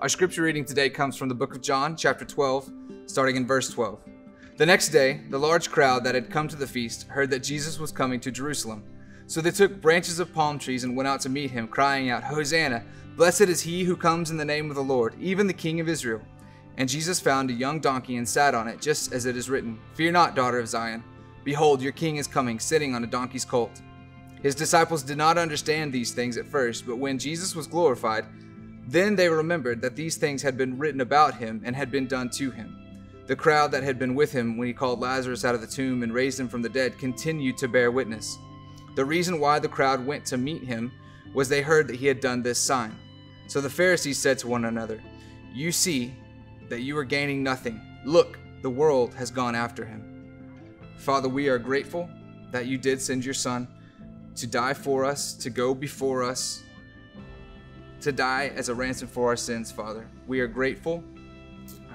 Our scripture reading today comes from the book of John, chapter 12, starting in verse 12. The next day, the large crowd that had come to the feast heard that Jesus was coming to Jerusalem. So they took branches of palm trees and went out to meet him, crying out, Hosanna! Blessed is he who comes in the name of the Lord, even the King of Israel. And Jesus found a young donkey and sat on it, just as it is written Fear not, daughter of Zion. Behold, your king is coming, sitting on a donkey's colt. His disciples did not understand these things at first, but when Jesus was glorified, then they remembered that these things had been written about him and had been done to him. The crowd that had been with him when he called Lazarus out of the tomb and raised him from the dead continued to bear witness. The reason why the crowd went to meet him was they heard that he had done this sign. So the Pharisees said to one another, You see that you are gaining nothing. Look, the world has gone after him. Father, we are grateful that you did send your Son to die for us, to go before us, to die as a ransom for our sins, Father. We are grateful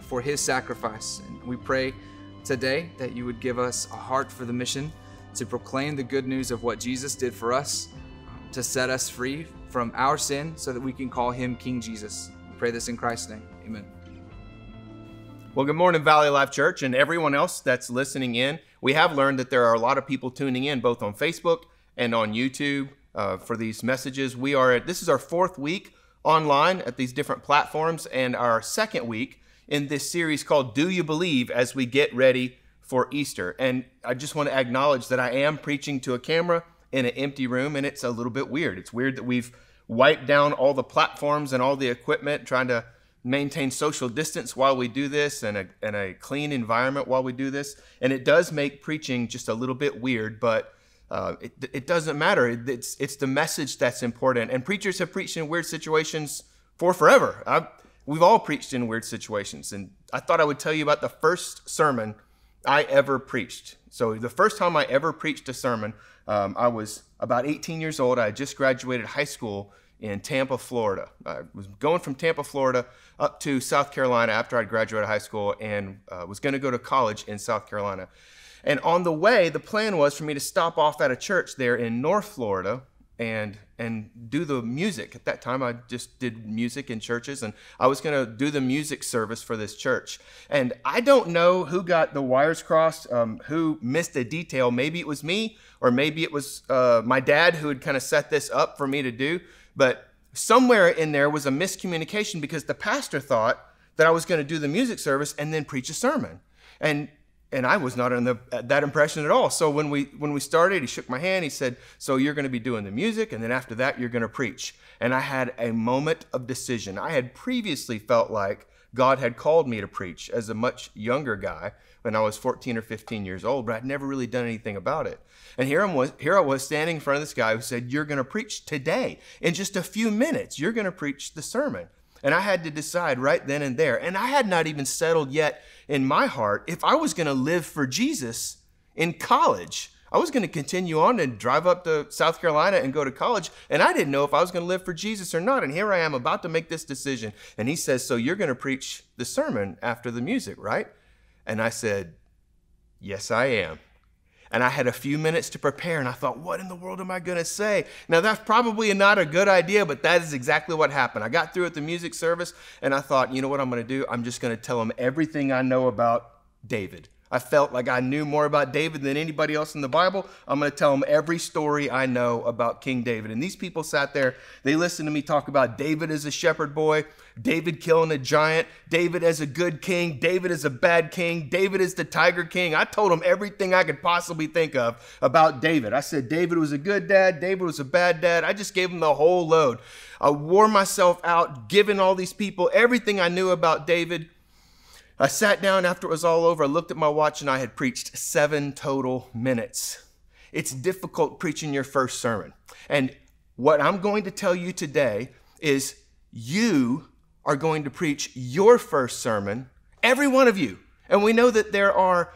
for his sacrifice. And we pray today that you would give us a heart for the mission to proclaim the good news of what Jesus did for us, um, to set us free from our sin so that we can call him King Jesus. We pray this in Christ's name. Amen. Well, good morning, Valley Life Church, and everyone else that's listening in. We have learned that there are a lot of people tuning in both on Facebook and on YouTube uh, for these messages. We are at, this is our fourth week online at these different platforms and our second week in this series called Do You Believe as we get ready for Easter. And I just want to acknowledge that I am preaching to a camera in an empty room and it's a little bit weird. It's weird that we've wiped down all the platforms and all the equipment trying to maintain social distance while we do this and a, and a clean environment while we do this. And it does make preaching just a little bit weird, but uh, it, it doesn't matter. It's, it's the message that's important. And preachers have preached in weird situations for forever. I've, we've all preached in weird situations. And I thought I would tell you about the first sermon I ever preached. So, the first time I ever preached a sermon, um, I was about 18 years old. I had just graduated high school in Tampa, Florida. I was going from Tampa, Florida up to South Carolina after I'd graduated high school and uh, was going to go to college in South Carolina. And on the way, the plan was for me to stop off at a church there in North Florida and and do the music. At that time, I just did music in churches, and I was going to do the music service for this church. And I don't know who got the wires crossed, um, who missed a detail. Maybe it was me, or maybe it was uh, my dad who had kind of set this up for me to do. But somewhere in there was a miscommunication because the pastor thought that I was going to do the music service and then preach a sermon. And and I was not under that impression at all. So when we when we started, he shook my hand. He said, "So you're going to be doing the music, and then after that, you're going to preach." And I had a moment of decision. I had previously felt like God had called me to preach as a much younger guy when I was 14 or 15 years old, but I'd never really done anything about it. And here I was, here I was standing in front of this guy who said, "You're going to preach today in just a few minutes. You're going to preach the sermon." And I had to decide right then and there. And I had not even settled yet in my heart if I was going to live for Jesus in college. I was going to continue on and drive up to South Carolina and go to college. And I didn't know if I was going to live for Jesus or not. And here I am about to make this decision. And he says, So you're going to preach the sermon after the music, right? And I said, Yes, I am and I had a few minutes to prepare, and I thought, what in the world am I going to say? Now, that's probably not a good idea, but that is exactly what happened. I got through at the music service, and I thought, you know what I'm going to do? I'm just going to tell them everything I know about David. I felt like I knew more about David than anybody else in the Bible. I'm going to tell them every story I know about King David. And these people sat there, they listened to me talk about David as a shepherd boy, David killing a giant, David as a good king, David as a bad king, David as the tiger king. I told them everything I could possibly think of about David. I said David was a good dad, David was a bad dad. I just gave them the whole load. I wore myself out, giving all these people everything I knew about David. I sat down after it was all over. I looked at my watch and I had preached seven total minutes. It's difficult preaching your first sermon. And what I'm going to tell you today is you are going to preach your first sermon, every one of you. And we know that there are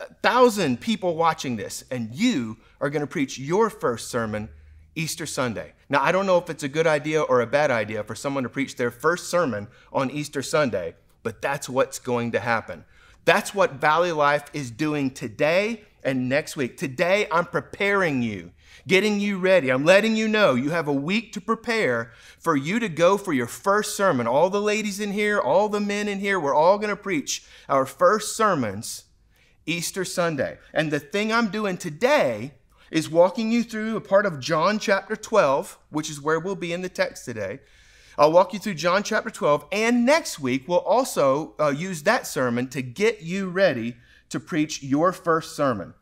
a thousand people watching this, and you are going to preach your first sermon Easter Sunday. Now, I don't know if it's a good idea or a bad idea for someone to preach their first sermon on Easter Sunday, but that's what's going to happen. That's what Valley Life is doing today and next week. Today, I'm preparing you, getting you ready. I'm letting you know you have a week to prepare for you to go for your first sermon. All the ladies in here, all the men in here, we're all going to preach our first sermons Easter Sunday. And the thing I'm doing today is walking you through a part of John chapter 12, which is where we'll be in the text today. I'll walk you through John chapter 12, and next week we'll also uh, use that sermon to get you ready to preach your first sermon.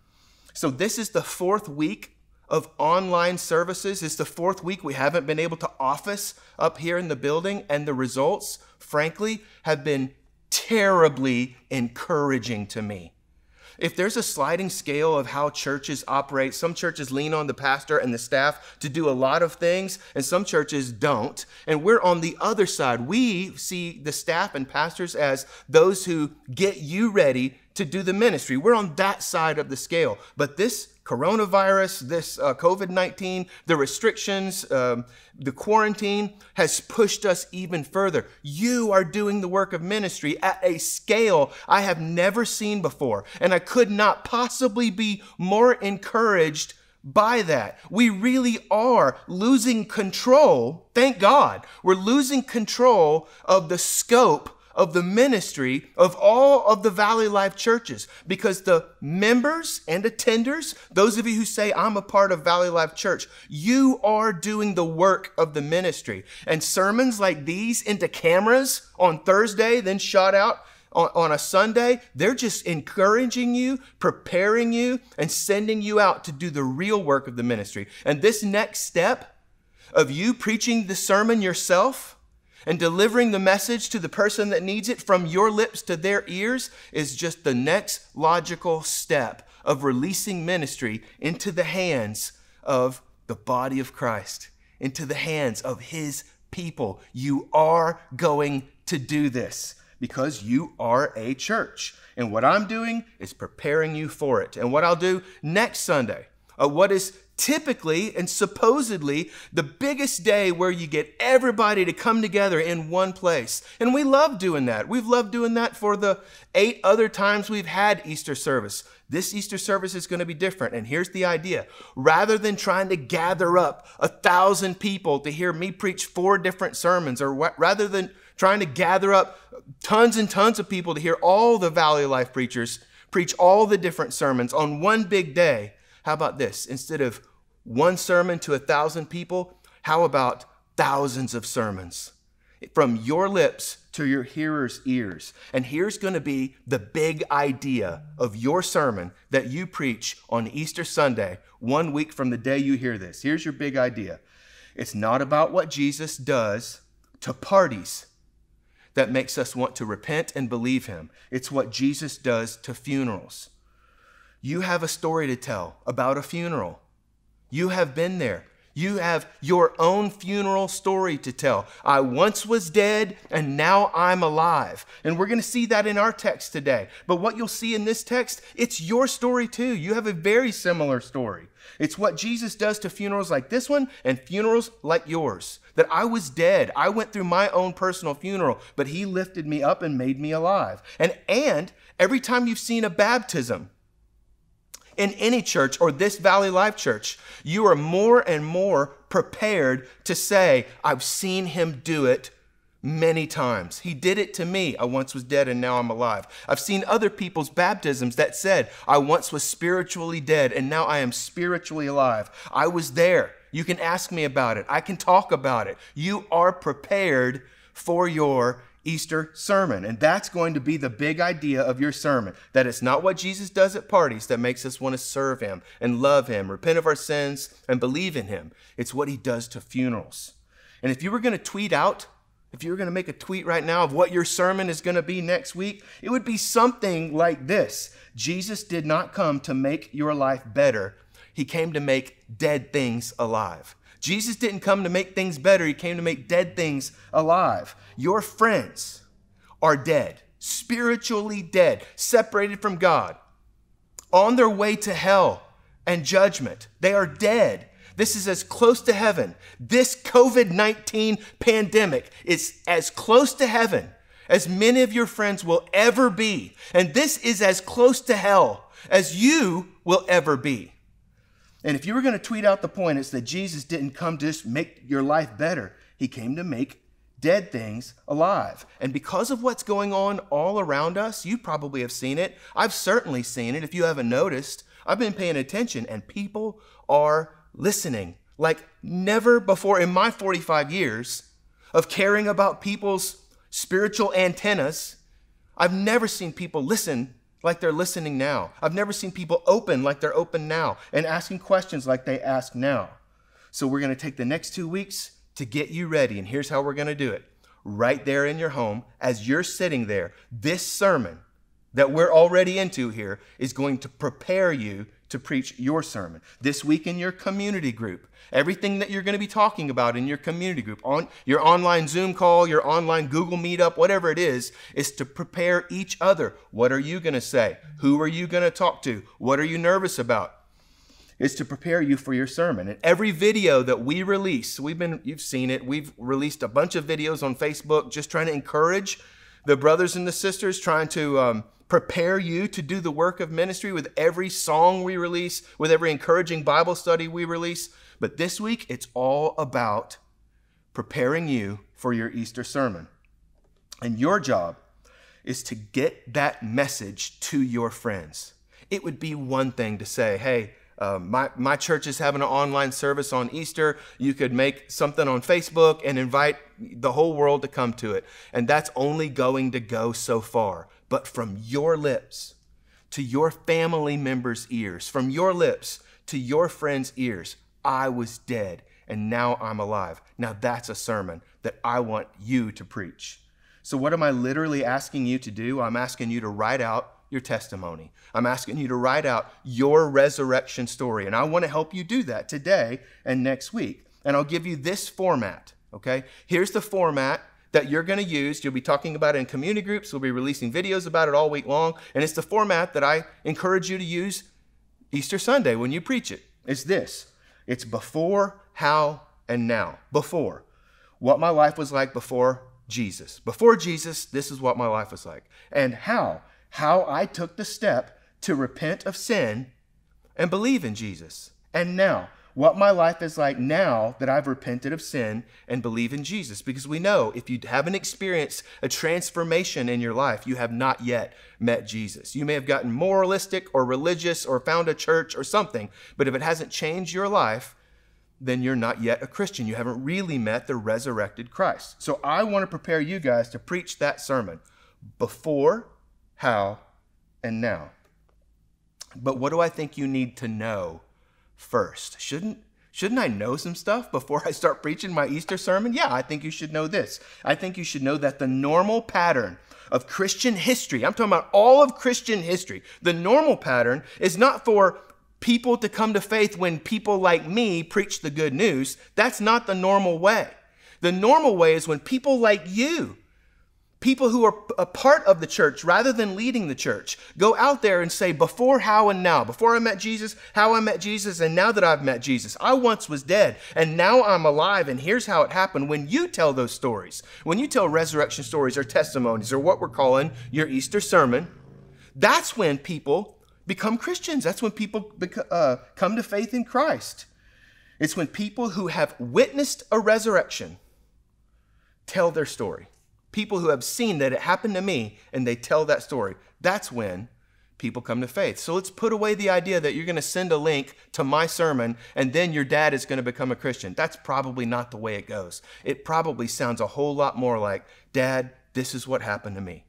So, this is the fourth week of online services. It's the fourth week we haven't been able to office up here in the building, and the results, frankly, have been terribly encouraging to me. If there's a sliding scale of how churches operate, some churches lean on the pastor and the staff to do a lot of things, and some churches don't. And we're on the other side. We see the staff and pastors as those who get you ready to do the ministry. We're on that side of the scale. But this coronavirus, this uh, COVID 19, the restrictions, um, the quarantine has pushed us even further. You are doing the work of ministry at a scale I have never seen before. And I could not possibly be more encouraged by that. We really are losing control. Thank God. We're losing control of the scope of the ministry of all of the Valley Life churches because the members and attenders, those of you who say, I'm a part of Valley Life Church, you are doing the work of the ministry. And sermons like these into cameras on Thursday, then shot out on, a Sunday, they're just encouraging you, preparing you, and sending you out to do the real work of the ministry. And this next step of you preaching the sermon yourself, and delivering the message to the person that needs it from your lips to their ears is just the next logical step of releasing ministry into the hands of the body of Christ, into the hands of his people. You are going to do this because you are a church. And what I'm doing is preparing you for it. And what I'll do next Sunday, uh, what is typically and supposedly the biggest day where you get everybody to come together in one place. And we love doing that. We've loved doing that for the eight other times we've had Easter service. This Easter service is going to be different. And here's the idea rather than trying to gather up a thousand people to hear me preach four different sermons, or rather than trying to gather up tons and tons of people to hear all the Valley Life preachers preach all the different sermons on one big day, how about this? Instead of one sermon to a thousand people, how about thousands of sermons from your lips to your hearers' ears? And here's going to be the big idea of your sermon that you preach on Easter Sunday, one week from the day you hear this. Here's your big idea it's not about what Jesus does to parties that makes us want to repent and believe him. It's what Jesus does to funerals. You have a story to tell about a funeral. You have been there. You have your own funeral story to tell. I once was dead and now I'm alive. And we're going to see that in our text today. But what you'll see in this text, it's your story too. You have a very similar story. It's what Jesus does to funerals like this one and funerals like yours. That I was dead. I went through my own personal funeral, but he lifted me up and made me alive. And and every time you've seen a baptism, in any church or this Valley Life Church, you are more and more prepared to say, I've seen him do it many times. He did it to me. I once was dead and now I'm alive. I've seen other people's baptisms that said, I once was spiritually dead and now I am spiritually alive. I was there. You can ask me about it. I can talk about it. You are prepared for your Easter sermon. And that's going to be the big idea of your sermon that it's not what Jesus does at parties that makes us want to serve him and love him, repent of our sins, and believe in him. It's what he does to funerals. And if you were going to tweet out, if you were going to make a tweet right now of what your sermon is going to be next week, it would be something like this Jesus did not come to make your life better, he came to make dead things alive. Jesus didn't come to make things better, he came to make dead things alive. Your friends are dead, spiritually dead, separated from God, on their way to hell and judgment. They are dead. This is as close to heaven. This COVID 19 pandemic is as close to heaven as many of your friends will ever be. And this is as close to hell as you will ever be. And if you were going to tweet out the point, it's that Jesus didn't come to just make your life better, He came to make dead things alive. And because of what's going on all around us, you probably have seen it. I've certainly seen it. If you haven't noticed, I've been paying attention, and people are listening like never before in my 45 years of caring about people's spiritual antennas. I've never seen people listen like they're listening now. I've never seen people open like they're open now and asking questions like they ask now. So we're going to take the next two weeks to get you ready. And here's how we're going to do it right there in your home, as you're sitting there, this sermon that we're already into here is going to prepare you to preach your sermon. This week in your community group, everything that you're going to be talking about in your community group, on your online Zoom call, your online Google Meetup, whatever it is, is to prepare each other. What are you going to say? Who are you going to talk to? What are you nervous about? Is to prepare you for your sermon. And every video that we release, we've been, you've seen it, we've released a bunch of videos on Facebook just trying to encourage the brothers and the sisters, trying to, um, prepare you to do the work of ministry with every song we release, with every encouraging Bible study we release. But this week, it's all about preparing you for your Easter sermon. And your job is to get that message to your friends. It would be one thing to say, hey, uh, my, my church is having an online service on Easter. You could make something on Facebook and invite the whole world to come to it. And that's only going to go so far but from your lips to your family members' ears, from your lips to your friends' ears, I was dead and now I'm alive. Now that's a sermon that I want you to preach. So, what am I literally asking you to do? I'm asking you to write out your testimony. I'm asking you to write out your resurrection story. And I want to help you do that today and next week. And I'll give you this format, okay? Here's the format that you're going to use. You'll be talking about it in community groups. We'll be releasing videos about it all week long. And it's the format that I encourage you to use Easter Sunday when you preach it. It's this it's before, how, and now. Before. What my life was like before Jesus. Before Jesus, this is what my life was like. And how? How I took the step to repent of sin and believe in Jesus. And now, what my life is like now that I've repented of sin and believe in Jesus. Because we know if you haven't experienced a transformation in your life, you have not yet met Jesus. You may have gotten moralistic or religious or found a church or something, but if it hasn't changed your life, then you're not yet a Christian. You haven't really met the resurrected Christ. So I want to prepare you guys to preach that sermon before, how, and now. But what do I think you need to know first. Shouldn't Shouldn't I know some stuff before I start preaching my Easter sermon? Yeah, I think you should know this. I think you should know that the normal pattern of Christian history, I'm talking about all of Christian history, the normal pattern is not for people to come to faith when people like me preach the good news. That's not the normal way. The normal way is when people like you people who are a part of the church rather than leading the church go out there and say before how and now. Before i met jesus how i met jesus and now that i've met jesus. I once was dead and now i'm alive and here's how it happened. When you tell those stories when you tell resurrection stories or testimonies or what we're calling your easter sermon that's when people become christians. That's when people uh, come to faith in christ. It's when people who have witnessed a resurrection tell their story people who have seen that it happened to me and they tell that story. That's when people come to faith. So let's put away the idea that you're going to send a link to my sermon and then your dad is going to become a Christian. That's probably not the way it goes. It probably sounds a whole lot more like, Dad, this is what happened to me.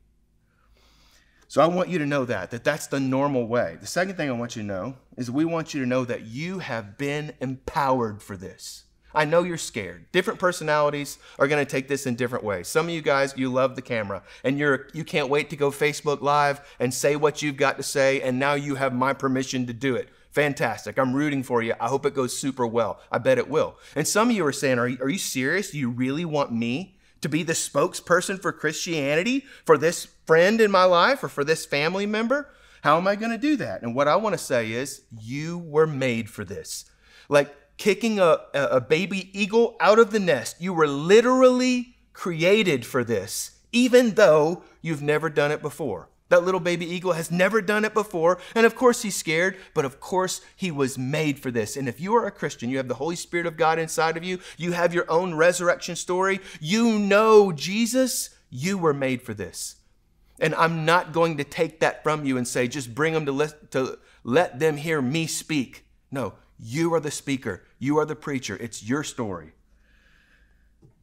So I want you to know that, that that's the normal way. The second thing I want you to know is we want you to know that you have been empowered for this. I know you're scared. Different personalities are going to take this in different ways. Some of you guys, you love the camera and you're you can't wait to go Facebook live and say what you've got to say and now you have my permission to do it. Fantastic. I'm rooting for you. I hope it goes super well. I bet it will. And some of you are saying, are you, are you serious? Do you really want me to be the spokesperson for Christianity for this friend in my life or for this family member? How am I going to do that? And what I want to say is, you were made for this. Like, kicking a, a baby eagle out of the nest. You were literally created for this. even though you've never done it before. That little baby eagle has never done it before. And of course, he's scared, but of course, he was made for this. And if you are a Christian, you have the Holy Spirit of God inside of you, you have your own resurrection story, you know Jesus, you were made for this. And I'm not going to take that from you and say, just bring them to let, to let them hear me speak. No, you are the speaker, you are the preacher. It's your story.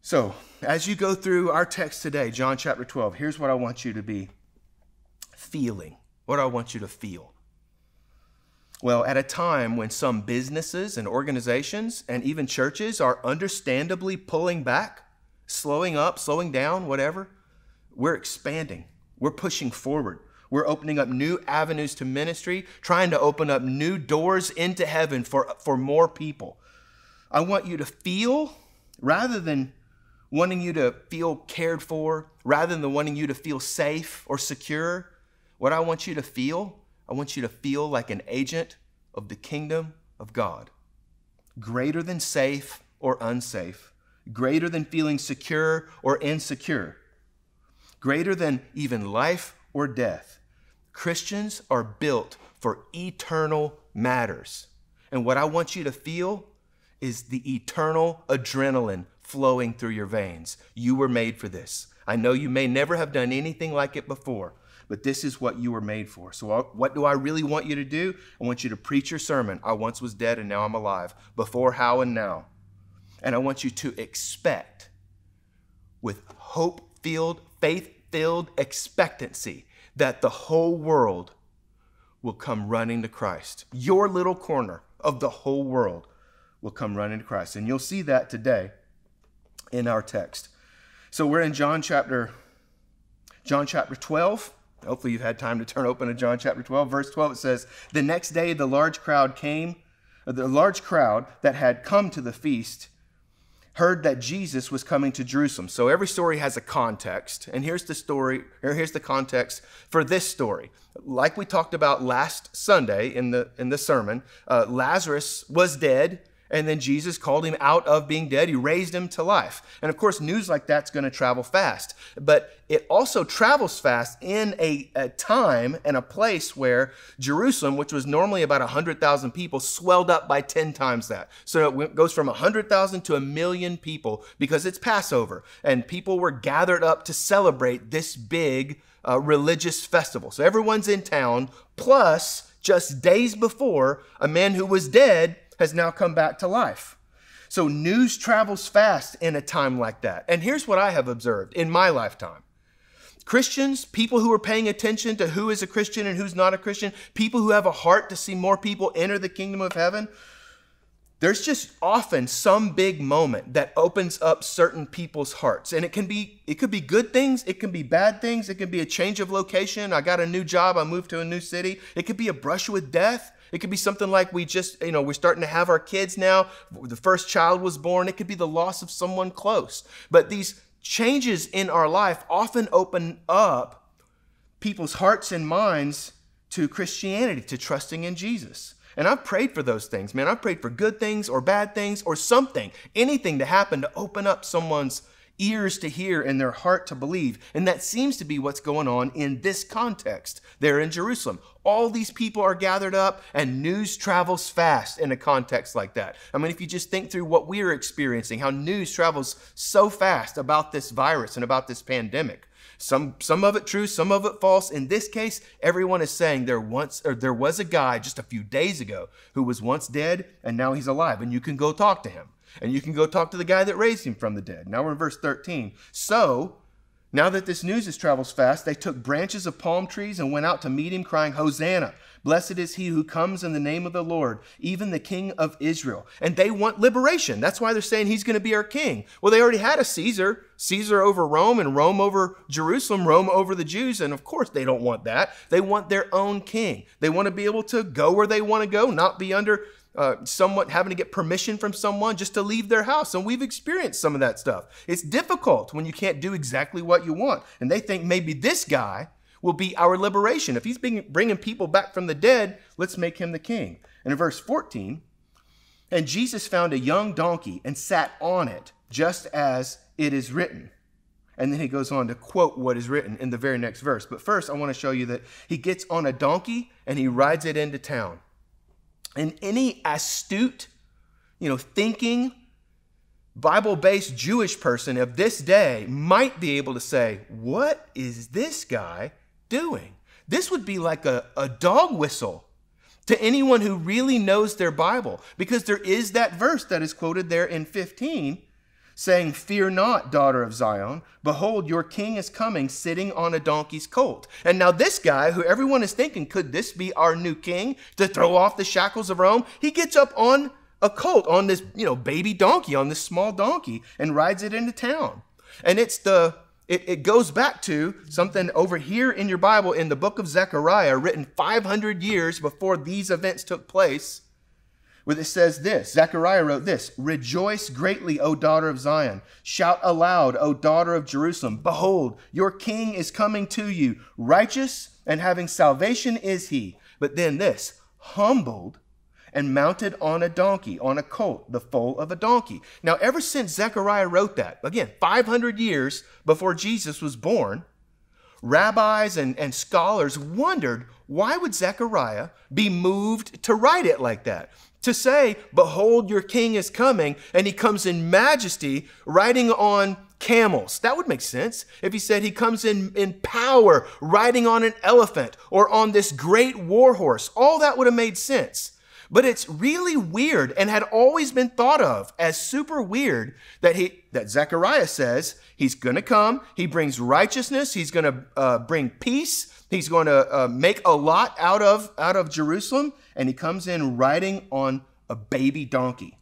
So, as you go through our text today, John chapter 12, here's what I want you to be feeling. What I want you to feel? Well, at a time when some businesses and organizations and even churches are understandably pulling back, slowing up, slowing down, whatever, we're expanding. We're pushing forward. We're opening up new avenues to ministry, trying to open up new doors into heaven for, for more people. I want you to feel, rather than wanting you to feel cared for, rather than wanting you to feel safe or secure, what I want you to feel, I want you to feel like an agent of the kingdom of God. Greater than safe or unsafe, greater than feeling secure or insecure, greater than even life or death. Christians are built for eternal matters. And what I want you to feel is the eternal adrenaline flowing through your veins. You were made for this. I know you may never have done anything like it before, but this is what you were made for. So, what do I really want you to do? I want you to preach your sermon. I once was dead and now I'm alive. Before, how, and now. And I want you to expect with hope filled, faith filled expectancy that the whole world will come running to Christ. Your little corner of the whole world will come running to Christ. And you'll see that today in our text. So we're in John chapter John chapter 12 Hopefully, you've had time to turn open to John chapter 12. Verse 12, it says, The next day, the large crowd came, the large crowd that had come to the feast heard that Jesus was coming to Jerusalem. So every story has a context. And here's the story, or here's the context for this story. Like we talked about last Sunday in the, in the sermon, uh, Lazarus was dead and then Jesus called him out of being dead. He raised him to life. And of course, news like that's going to travel fast. But it also travels fast in a, a time and a place where Jerusalem, which was normally about 100,000 people, swelled up by 10 times that. So it goes from 100,000 to a million people because it's Passover. And people were gathered up to celebrate this big uh, religious festival. So everyone's in town, plus just days before, a man who was dead has now come back to life. So news travels fast in a time like that. And here's what I have observed in my lifetime. Christians, people who are paying attention to who is a Christian and who's not a Christian, people who have a heart to see more people enter the kingdom of heaven, there's just often some big moment that opens up certain people's hearts. And it can be it could be good things, it can be bad things, it can be a change of location. I got a new job, I moved to a new city. It could be a brush with death. It could be something like we just, you know, we're starting to have our kids now. The first child was born. It could be the loss of someone close. But these changes in our life often open up people's hearts and minds to Christianity, to trusting in Jesus. And I've prayed for those things, man. I've prayed for good things or bad things or something, anything to happen to open up someone's ears to hear and their heart to believe. And that seems to be what's going on in this context there in Jerusalem. All these people are gathered up, and news travels fast in a context like that. I mean, if you just think through what we're experiencing, how news travels so fast about this virus and about this pandemic. Some, some of it true, some of it false. In this case, everyone is saying there once or there was a guy just a few days ago who was once dead and now he's alive, and you can go talk to him. And you can go talk to the guy that raised him from the dead. Now we're in verse 13. So, now that this news has travels fast, they took branches of palm trees and went out to meet him, crying, Hosanna! Blessed is he who comes in the name of the Lord, even the King of Israel. And they want liberation. That's why they're saying he's going to be our king. Well, they already had a Caesar, Caesar over Rome and Rome over Jerusalem, Rome over the Jews. And of course, they don't want that. They want their own king. They want to be able to go where they want to go, not be under uh, somewhat having to get permission from someone just to leave their house. And we've experienced some of that stuff. It's difficult when you can't do exactly what you want. And they think maybe this guy will be our liberation. If he's being, bringing people back from the dead, let's make him the king. And in verse 14, and Jesus found a young donkey and sat on it, just as it is written. And then he goes on to quote what is written in the very next verse. But first, I want to show you that he gets on a donkey and he rides it into town. And any astute, you know, thinking, Bible based Jewish person of this day might be able to say, What is this guy doing? This would be like a, a dog whistle to anyone who really knows their Bible, because there is that verse that is quoted there in 15 saying, Fear not, daughter of Zion. Behold, your king is coming, sitting on a donkey's colt. And now, this guy, who everyone is thinking, could this be our new king to throw off the shackles of Rome? He gets up on a colt, on this, you know, baby donkey, on this small donkey, and rides it into town. And it's the it, it, goes back to something over here in your Bible in the book of Zechariah, written 500 years before these events took place where it says this Zechariah wrote this Rejoice greatly, O daughter of Zion. Shout aloud, O daughter of Jerusalem. Behold, your king is coming to you. Righteous and having salvation is he. But then this humbled and mounted on a donkey, on a colt, the foal of a donkey. Now, ever since Zechariah wrote that, again, 500 years before Jesus was born, rabbis and, and scholars wondered why would Zechariah be moved to write it like that? To say, Behold, your king is coming, and he comes in majesty, riding on camels. That would make sense if he said he comes in, in power, riding on an elephant or on this great war horse. All that would have made sense. But it's really weird and had always been thought of as super weird that he that Zechariah says he's going to come, he brings righteousness, he's going to uh, bring peace, he's going to uh, make a lot out of out of Jerusalem, and he comes in riding on a baby donkey.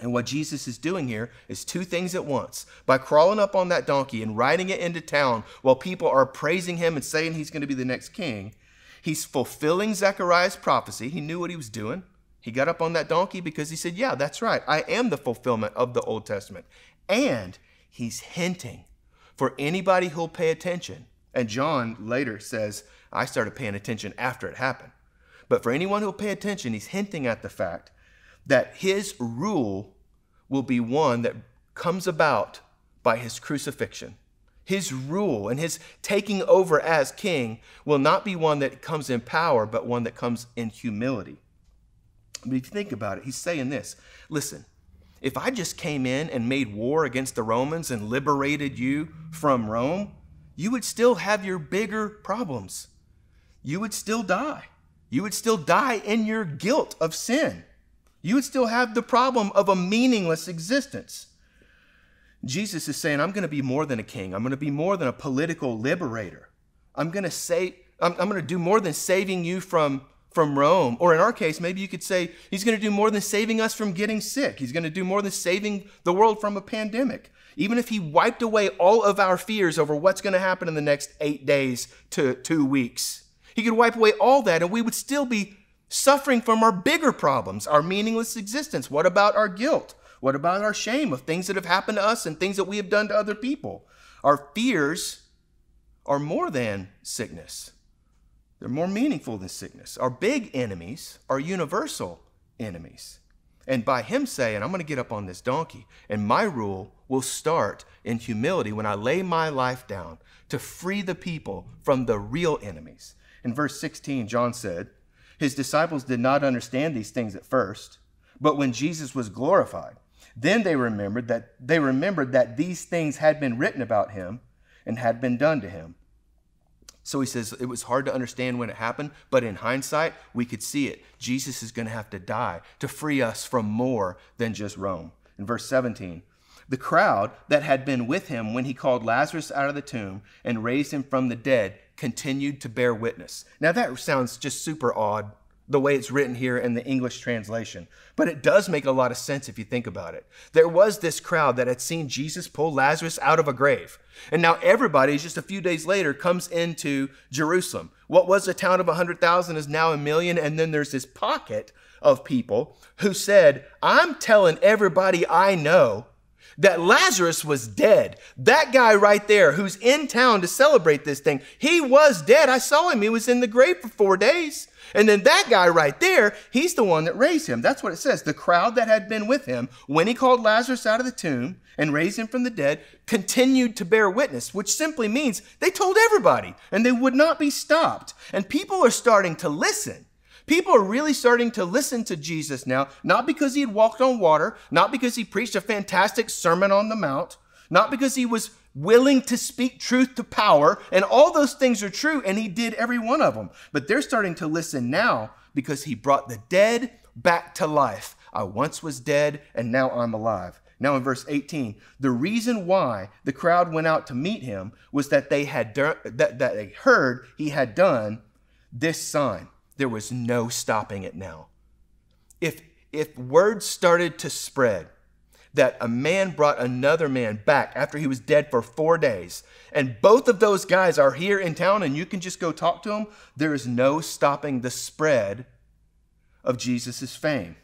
And what Jesus is doing here is two things at once. By crawling up on that donkey and riding it into town while people are praising him and saying he's going to be the next king, he's fulfilling Zechariah's prophecy. He knew what he was doing. He got up on that donkey because he said, Yeah, that's right. I am the fulfillment of the Old Testament. And he's hinting for anybody who'll pay attention. And John later says, I started paying attention after it happened. But for anyone who'll pay attention, he's hinting at the fact that his rule will be one that comes about by his crucifixion. His rule and his taking over as king will not be one that comes in power, but one that comes in humility. But if you think about it, he's saying this listen, if I just came in and made war against the Romans and liberated you from Rome, you would still have your bigger problems. You would still die. You would still die in your guilt of sin. You would still have the problem of a meaningless existence. Jesus is saying, I'm going to be more than a king. I'm going to be more than a political liberator. I'm going to say, I'm, I'm going to do more than saving you from, from Rome. Or in our case, maybe you could say, He's going to do more than saving us from getting sick. He's going to do more than saving the world from a pandemic. Even if He wiped away all of our fears over what's going to happen in the next eight days to two weeks he could wipe away all that and we would still be suffering from our bigger problems, our meaningless existence. What about our guilt? What about our shame of things that have happened to us and things that we have done to other people? Our fears are more than sickness. They're more meaningful than sickness. Our big enemies are universal enemies. And by him saying, I'm going to get up on this donkey, and my rule will start in humility when I lay my life down to free the people from the real enemies. In verse 16, John said, His disciples did not understand these things at first, but when Jesus was glorified, then they remembered that they remembered that these things had been written about him and had been done to him. So he says it was hard to understand when it happened, but in hindsight, we could see it. Jesus is going to have to die to free us from more than just Rome. In verse 17, the crowd that had been with him when he called Lazarus out of the tomb and raised him from the dead continued to bear witness. Now, that sounds just super odd the way it's written here in the English translation, but it does make a lot of sense if you think about it. There was this crowd that had seen Jesus pull Lazarus out of a grave, and now everybody, just a few days later, comes into Jerusalem. What was a town of 100,000 is now a million, and then there's this pocket of people who said, I'm telling everybody I know that Lazarus was dead. That guy right there who's in town to celebrate this thing, he was dead. I saw him. He was in the grave for four days. And then that guy right there, he's the one that raised him. That's what it says. The crowd that had been with him when he called Lazarus out of the tomb and raised him from the dead continued to bear witness, which simply means they told everybody and they would not be stopped. And people are starting to listen. People are really starting to listen to Jesus now, not because he had walked on water, not because he preached a fantastic sermon on the Mount, not because he was willing to speak truth to power, and all those things are true, and he did every one of them. But they're starting to listen now because he brought the dead back to life. I once was dead, and now I'm alive. Now, in verse 18, the reason why the crowd went out to meet him was that they had that, that they heard he had done this sign. There was no stopping it now. If if word started to spread that a man brought another man back after he was dead for four days, and both of those guys are here in town and you can just go talk to them, there is no stopping the spread of Jesus' fame.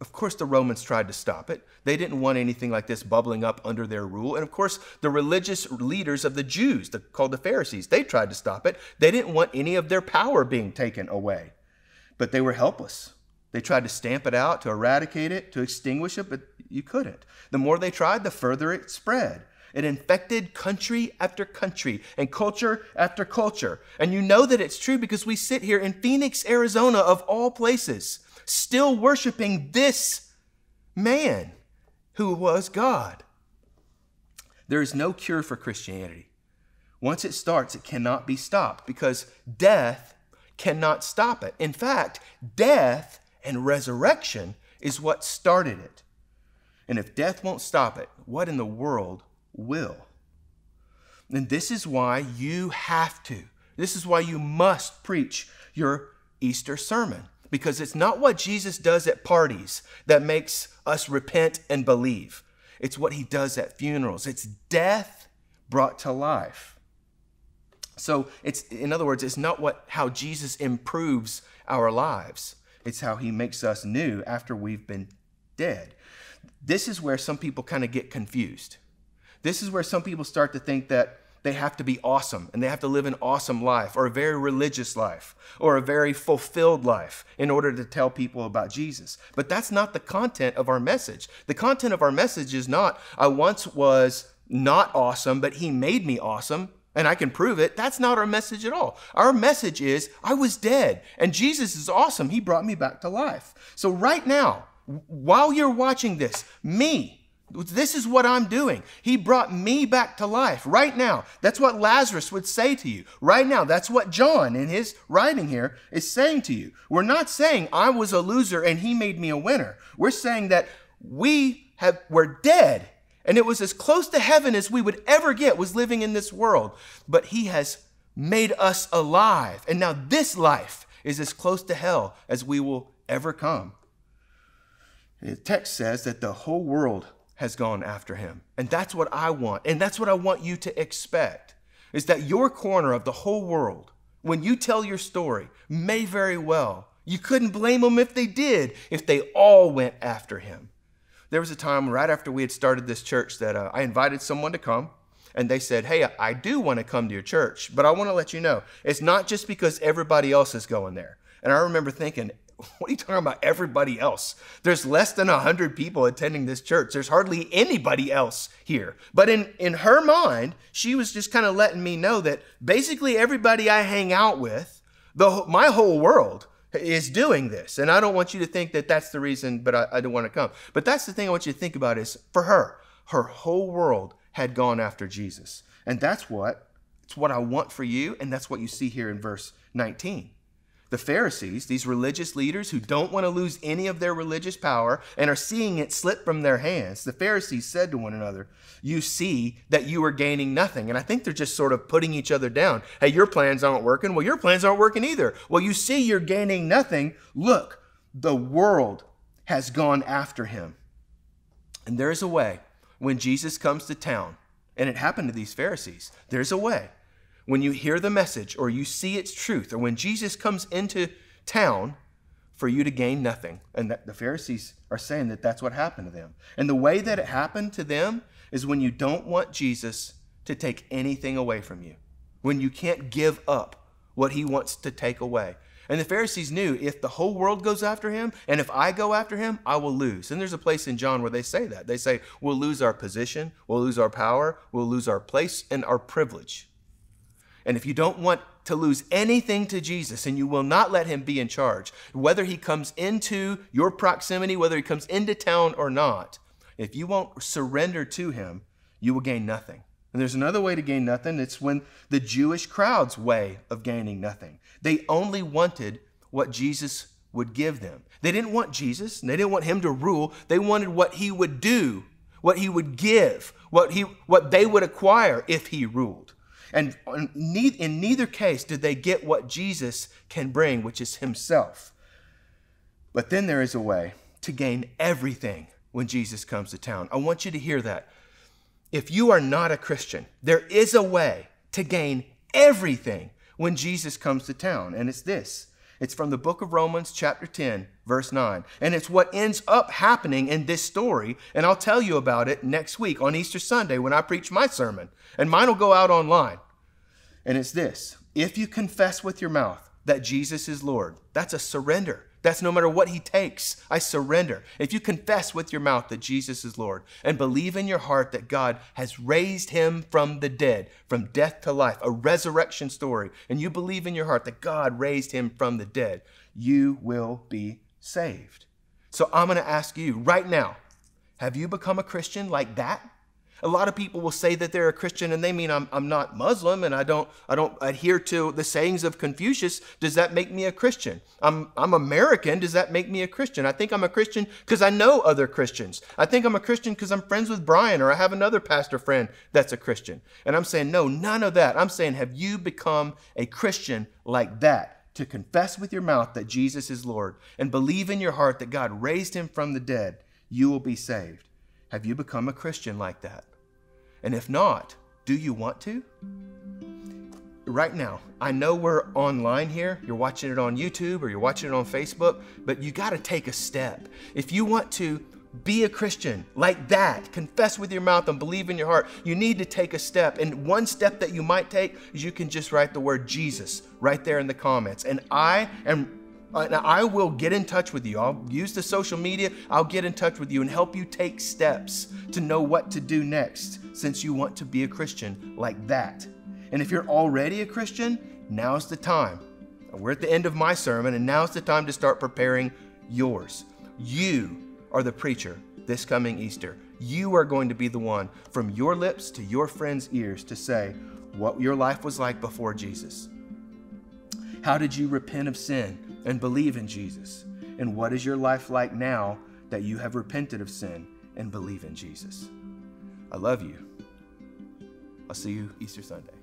Of course, the Romans tried to stop it. They didn't want anything like this bubbling up under their rule. And of course, the religious leaders of the Jews, the, called the Pharisees, they tried to stop it. They didn't want any of their power being taken away. But they were helpless. They tried to stamp it out, to eradicate it, to extinguish it, but you couldn't. The more they tried, the further it spread. It infected country after country and culture after culture. And you know that it's true because we sit here in Phoenix, Arizona, of all places, still worshiping this man who was God. There is no cure for Christianity. Once it starts, it cannot be stopped because death cannot stop it. In fact, death and resurrection is what started it. And if death won't stop it, what in the world will? And this is why you have to. This is why you must preach your Easter sermon. Because it's not what Jesus does at parties that makes us repent and believe. It's what he does at funerals. It's death brought to life. So it's in other words, it's not what how Jesus improves our lives. It's how he makes us new after we've been dead. This is where some people kind of get confused. This is where some people start to think that they have to be awesome and they have to live an awesome life or a very religious life or a very fulfilled life in order to tell people about Jesus. But that's not the content of our message. The content of our message is not, I once was not awesome, but he made me awesome and I can prove it. That's not our message at all. Our message is, I was dead and Jesus is awesome. He brought me back to life. So, right now, while you're watching this, me, this is what I'm doing. He brought me back to life right now. That's what Lazarus would say to you right now. That's what John in his writing here is saying to you. We're not saying I was a loser and he made me a winner. We're saying that we have were dead and it was as close to heaven as we would ever get was living in this world. But he has made us alive. And now this life is as close to hell as we will ever come. The text says that the whole world has gone after him. And that's what I want. And that's what I want you to expect is that your corner of the whole world, when you tell your story, may very well, you couldn't blame them if they did, if they all went after him. There was a time right after we had started this church that uh, I invited someone to come and they said, Hey, I do want to come to your church, but I want to let you know it's not just because everybody else is going there. And I remember thinking, what are you talking about? Everybody else. There's less than 100 people attending this church. There's hardly anybody else here. But in, in her mind, she was just kind of letting me know that basically everybody I hang out with, the, my whole world, is doing this. And I don't want you to think that that's the reason, but I, I don't want to come. But that's the thing I want you to think about is for her, her whole world had gone after Jesus. And that's what, it's what I want for you. And that's what you see here in verse 19 the Pharisees, these religious leaders who don't want to lose any of their religious power and are seeing it slip from their hands, the Pharisees said to one another, You see that you are gaining nothing. And I think they're just sort of putting each other down. Hey, your plans aren't working. Well, your plans aren't working either. Well, you see you're gaining nothing. Look, the world has gone after him. And there's a way when Jesus comes to town, and it happened to these Pharisees, there's a way when you hear the message or you see its truth, or when Jesus comes into town, for you to gain nothing. And the Pharisees are saying that that's what happened to them. And the way that it happened to them is when you don't want Jesus to take anything away from you, when you can't give up what he wants to take away. And the Pharisees knew if the whole world goes after him and if I go after him, I will lose. And there's a place in John where they say that. They say, we'll lose our position, we'll lose our power, we'll lose our place and our privilege. And if you don't want to lose anything to Jesus and you will not let him be in charge, whether he comes into your proximity, whether he comes into town or not, if you won't surrender to him, you will gain nothing. And there's another way to gain nothing. It's when the Jewish crowd's way of gaining nothing. They only wanted what Jesus would give them. They didn't want Jesus, and they didn't want him to rule. They wanted what he would do, what he would give, what he what they would acquire if he ruled. And in neither case did they get what Jesus can bring, which is himself. But then there is a way to gain everything when Jesus comes to town. I want you to hear that if you are not a Christian, there is a way to gain everything when Jesus comes to town, and it's this. It's from the book of Romans, chapter 10, verse 9. And it's what ends up happening in this story. And I'll tell you about it next week on Easter Sunday when I preach my sermon. And mine will go out online. And it's this if you confess with your mouth that Jesus is Lord, that's a surrender. That's no matter what he takes, I surrender. If you confess with your mouth that Jesus is Lord and believe in your heart that God has raised him from the dead, from death to life, a resurrection story, and you believe in your heart that God raised him from the dead, you will be saved. So I'm going to ask you right now have you become a Christian like that? A lot of people will say that they're a Christian and they mean I'm, I'm not Muslim and I don't, I don't adhere to the sayings of Confucius. Does that make me a Christian? I'm, I'm American. Does that make me a Christian? I think I'm a Christian because I know other Christians. I think I'm a Christian because I'm friends with Brian or I have another pastor friend that's a Christian. And I'm saying, no, none of that. I'm saying, have you become a Christian like that? To confess with your mouth that Jesus is Lord and believe in your heart that God raised him from the dead, you will be saved. Have you become a Christian like that? And if not, do you want to? Right now, I know we're online here. You're watching it on YouTube or you're watching it on Facebook, but you got to take a step. If you want to be a Christian like that, confess with your mouth and believe in your heart, you need to take a step. And one step that you might take is you can just write the word Jesus right there in the comments. And I am now, I will get in touch with you. I'll use the social media. I'll get in touch with you and help you take steps to know what to do next since you want to be a Christian like that. And if you're already a Christian, now's the time. We're at the end of my sermon, and now's the time to start preparing yours. You are the preacher this coming Easter. You are going to be the one from your lips to your friends' ears to say what your life was like before Jesus. How did you repent of sin and believe in Jesus? And what is your life like now that you have repented of sin and believe in Jesus? I love you. I'll see you Easter Sunday.